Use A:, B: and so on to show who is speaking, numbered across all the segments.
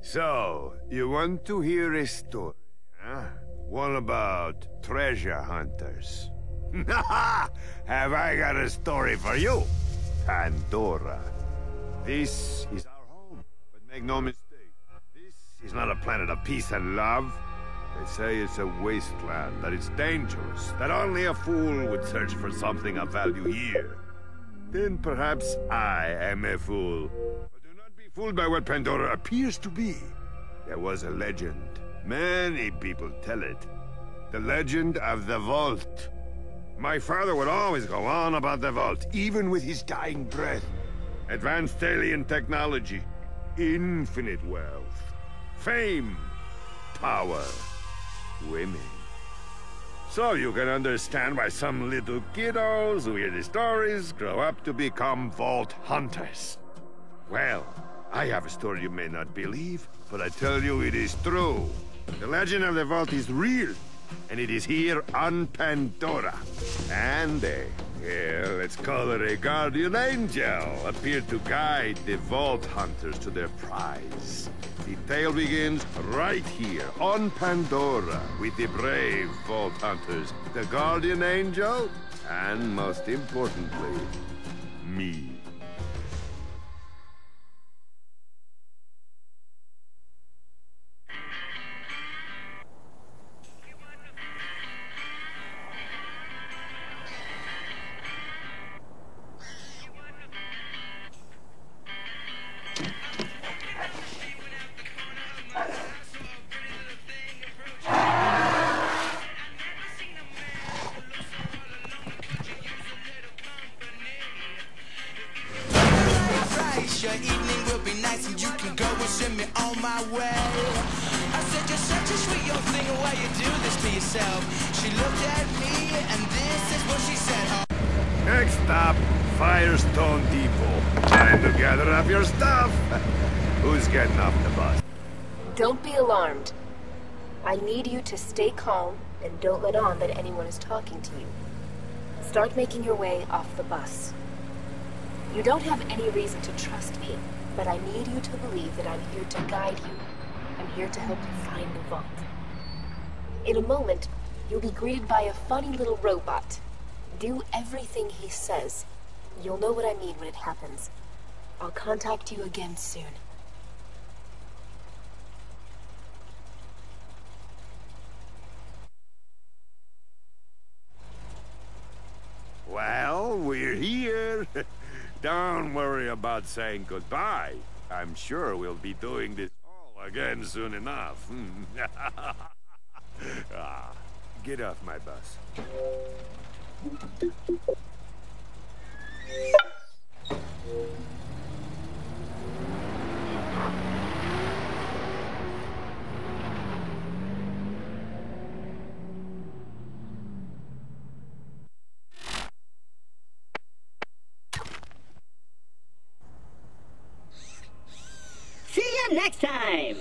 A: So, you want to hear a story, huh? One about treasure hunters. Have I got a story for you? Pandora. This is our home, but make no mistake, this is not a planet of peace and love. They say it's a wasteland, that it's dangerous, that only a fool would search for something of value here. Then perhaps I am a fool. Fooled by what Pandora appears to be. There was a legend. Many people tell it. The legend of the Vault. My father would always go on about the Vault, even with his dying breath. Advanced alien technology, infinite wealth, fame, power, women. So you can understand why some little kiddos who hear the stories grow up to become vault hunters. Well, I have a story you may not believe, but I tell you it is true. The legend of the vault is real, and it is here on Pandora. And a, yeah, let's call it a guardian angel, appeared to guide the vault hunters to their prize. The tale begins right here on Pandora with the brave vault hunters, the guardian angel, and most importantly, me.
B: Your evening will be nice and you can go and send me on my way. I said you're such a sweet young thing, why you do this to yourself? She looked at me and this is what she said. Oh,
A: Next stop, Fyrestone Depot. Time to gather up your stuff. Who's getting off the bus?
C: Don't be alarmed. I need you to stay calm and don't let on that anyone is talking to you. Start making your way off the bus. You don't have any reason to trust me, but I need you to believe that I'm here to guide you. I'm here to help you find the vault. In a moment, you'll be greeted by a funny little robot. Do everything he says. You'll know what I mean when it happens. I'll contact you again soon.
A: Well, we're here. Don't worry about saying goodbye. I'm sure we'll be doing this all again soon enough. ah, get off my bus.
D: Next time!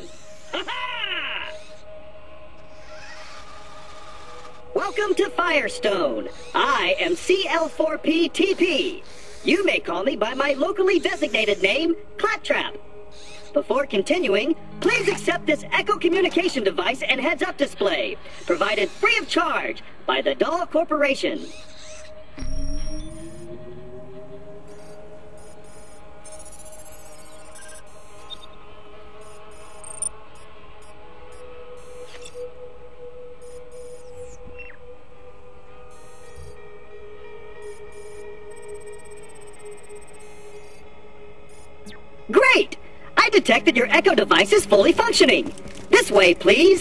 D: Welcome to Fyrestone. I am CL4PTP. You may call me by my locally designated name, Claptrap. Before continuing, please accept this Echo communication device and heads-up display, provided free of charge by the Dahl Corporation. Great! I detect that your Echo device is fully functioning. This way, please.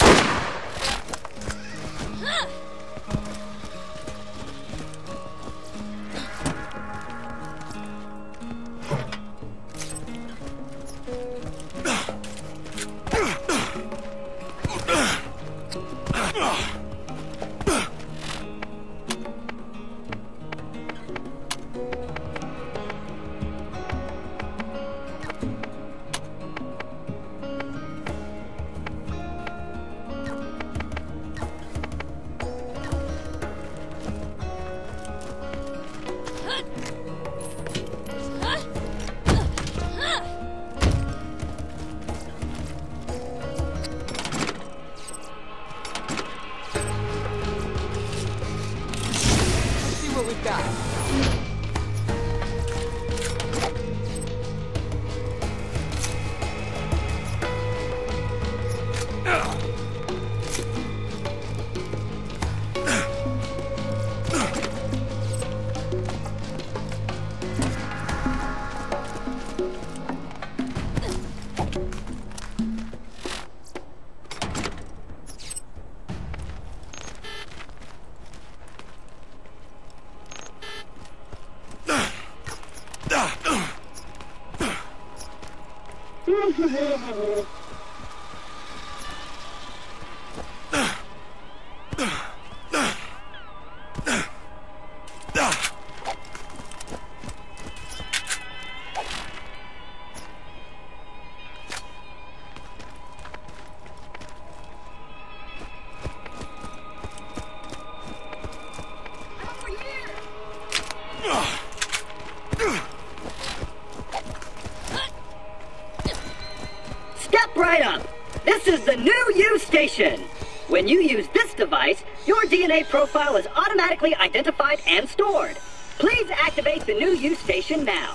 D: When you use this device, your DNA profile is automatically identified and stored. Please activate the New-U station now.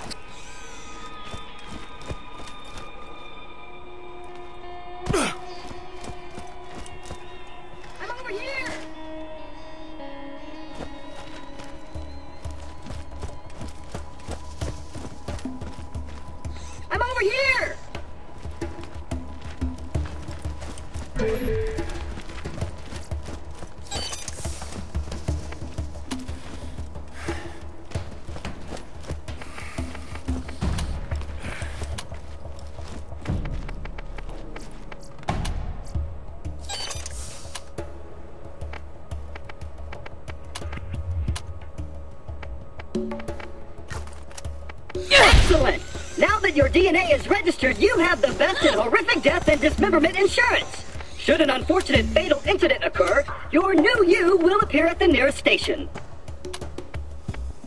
D: Your DNA is registered, you have the best in horrific death and dismemberment insurance. Should an unfortunate fatal incident occur, your new you will appear at the nearest station.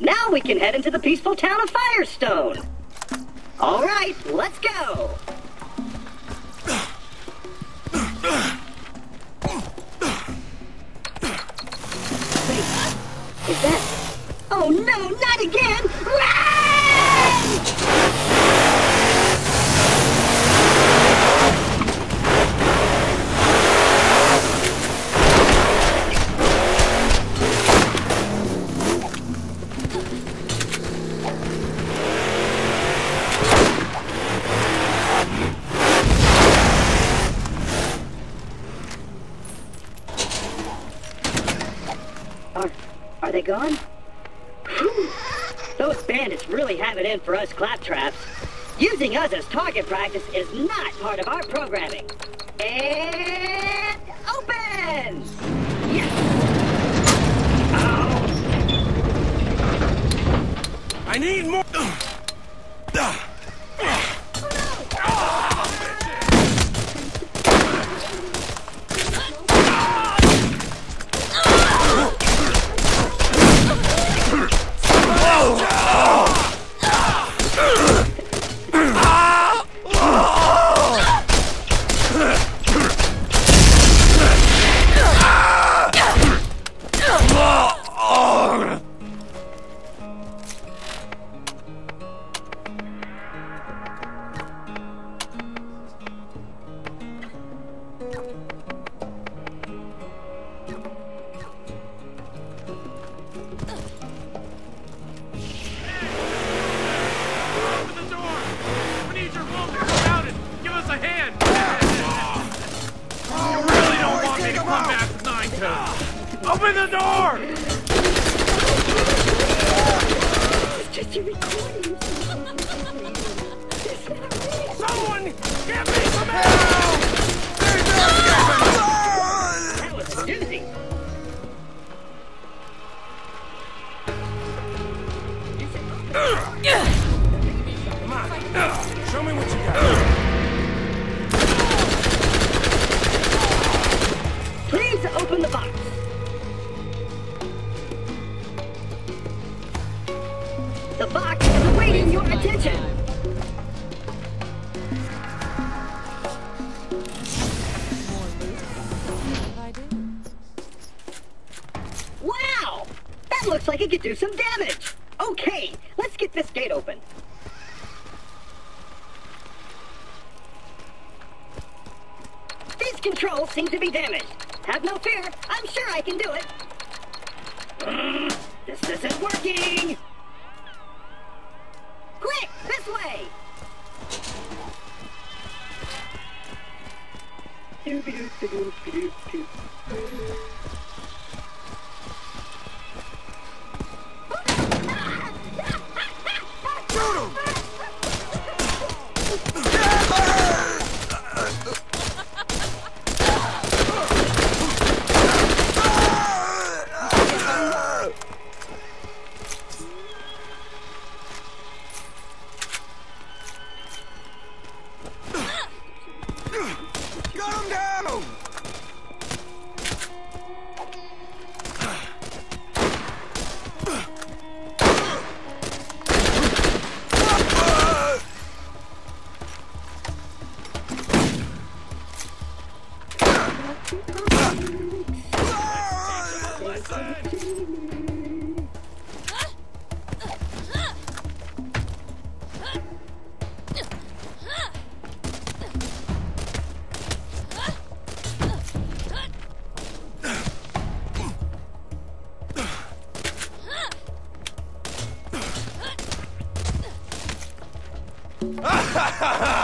D: Now we can head into the peaceful town of Fyrestone. All right, let's go. Wait, is that? Oh no, not again! Gone? Those bandits really have it in for us claptraps. Using us as target practice is not part of our programming. And open! Yes! Oh,
E: I need more. Door! The
D: box is awaiting your attention. Wow! That looks like it could do some damage. Okay, let's get this gate open. These controls seem to be damaged. Have no fear, I'm sure I can do it. This isn't working! This way!
C: Gun Shoot him!